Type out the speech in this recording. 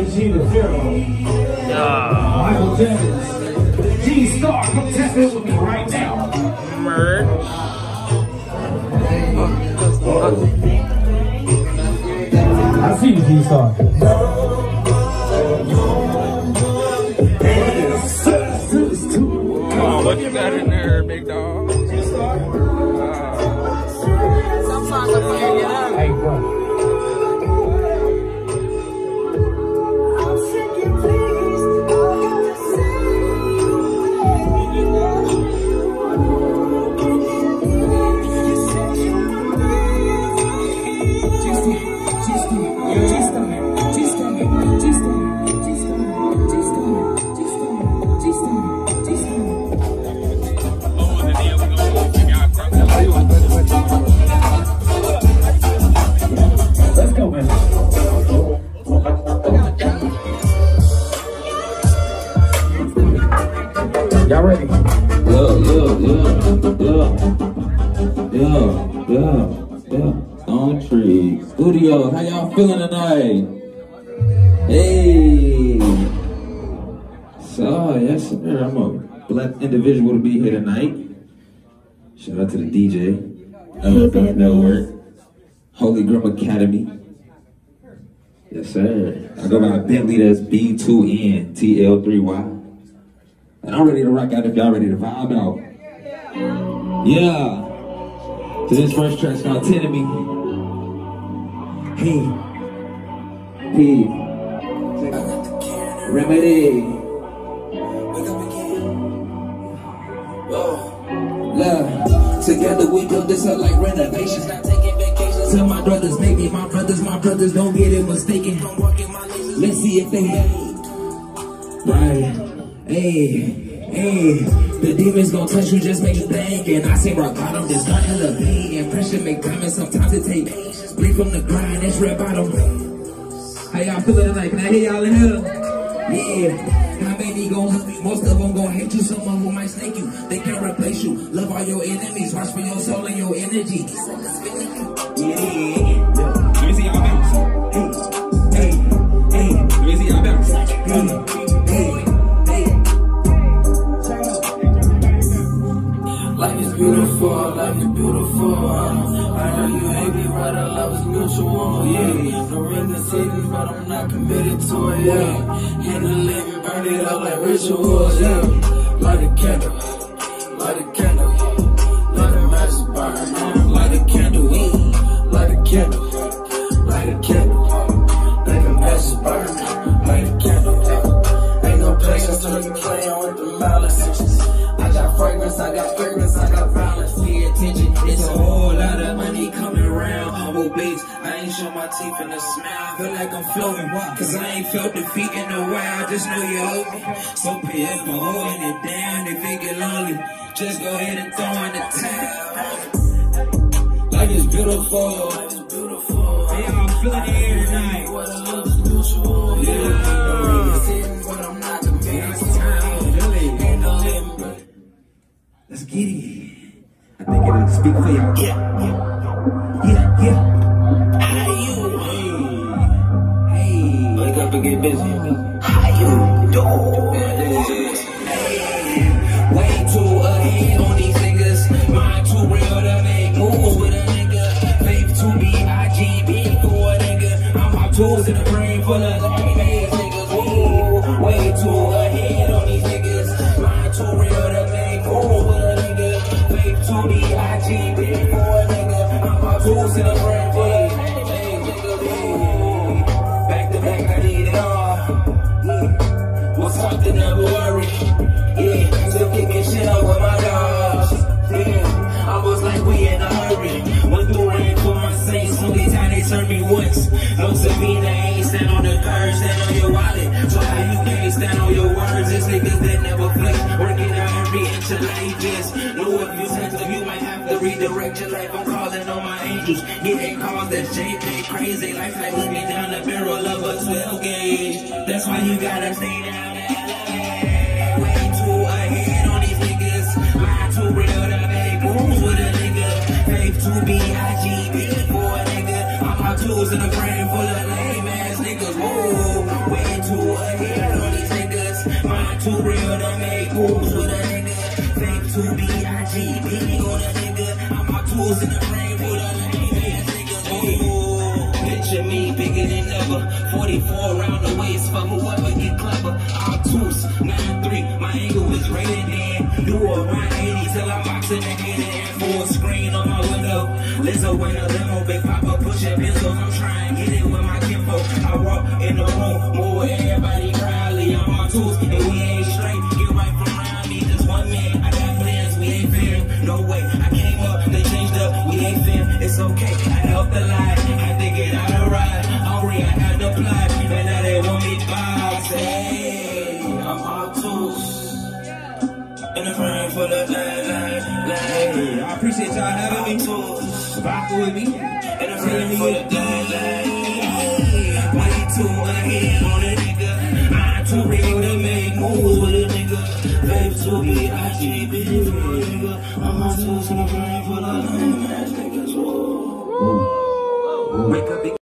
YG the Pharaoh. Yeah. Michael. G Star, come tap in with me right now. Merch. I see you, G Star. On, what you got in there, big dog? Sometimes yeah, yeah, yeah. Stone Tree Studio. How y'all feeling tonight? Hey. So, yes, sir. I'm a black individual to be here tonight. Shout out to the DJ. LLF Network. Holy Grim Academy. Yes, sir. I go by Bentley. That's B2NTL3Y. And I'm ready to rock out if y'all ready to vibe out. Yeah. So this first track's called Ten of Me. Hey. Hey. Remedy. Oh, love. Together we built this up like renovations. Not taking vacations. Tell my brothers, maybe my brothers, my brothers don't get it mistaken. Let's see if they. Right. Hey, hey, the demons gon' touch you, just make you think. And I say rock bottom, just start And Pressure make diamonds, sometimes it take patience. Breathe from the grind, that's red bottom. How y'all feeling tonight? Can I hear y'all in here? Yeah. How many gon' love you? Most of them gon' hate you. Some of them might snake you. They can't replace you. Love all your enemies. Watch for your soul and your energy. Yeah, no ring is hidden, but I'm not committed to it. Yeah, in the living, burn it up like rituals. Yeah, light a candle, light a candle, let the matches burn. Light a candle, light a candle, light a candle, let the burn. Light a candle. Ain't no patience till you playing with the malice. I got fragrance, I got fragrance, teeth in the smile. Feel like I'm floating, cause I ain't felt defeat in a while. Just know you owe me. So pay up for holding it down if it get lonely. Just go ahead and throw in the towel. Life is beautiful. Life is beautiful. Hey, I'm feeling the air tonight. What I love is mutual. Yeah. The ring is but I'm not committed to time. Really? Ain't no limit. Let's get it. I think it'll speak for y'all. Yeah, yeah, yeah, yeah. Up and get busy. How you doing? Hey, way too ahead on these niggas. Mind too real to make moves with a nigga. Faith to be IGB for a nigga. I'm my tools in the brain full of lame niggas. Ooh, way too ahead on these niggas. Mind too real to make moves with a nigga. Faith to be IGB for a nigga. I'm my tools in the brain No Sabina ain't stand on the curb, stand on your wallet. So how you can't stand on your words? It's niggas that never play, working out every inch of life. Yes, know if you sense them, you might have to redirect your life. I'm calling on my angels, getting calls that me crazy. Life like looking down the barrel of a 12 gauge. That's why you gotta stay down. Way too ahead on these niggas. Too real to make moves with a nigga. Faith to be IGB tools in a brain full of lame ass niggas. Whoa, way I'm too real to make moves with a nigga. Fake to be IG, beating on a nigga. I'm my tools in the frame with a lame ass nigga. Ooh, picture me bigger than ever. 44 around the waist for whoever get clever. I'm tools, 9-3, my angle is rated in. Do a 180 till I'm boxing and get it in. Full screen on my window. Lizzo in a limo, big papa I'm trying to get it with my kinfo. I walk in the room, move everybody proudly. I'm on tools and we ain't straight. Get right from around me, just one man. I got plans, we ain't fair. No way, I came up, they changed up, we ain't fair. It's okay, I helped a lot. I think it out of ride. Henri, I had the plot, and now they want me box. Hey, I'm all tools. In the frame the line, line, line. I appreciate y'all having me. Tools. Rocking with me. In the frame for the line. Way too ahead on a nigga. I'm too real to make moves with a nigga. Baby, to be I keep it real, nigga. I'm on tools in the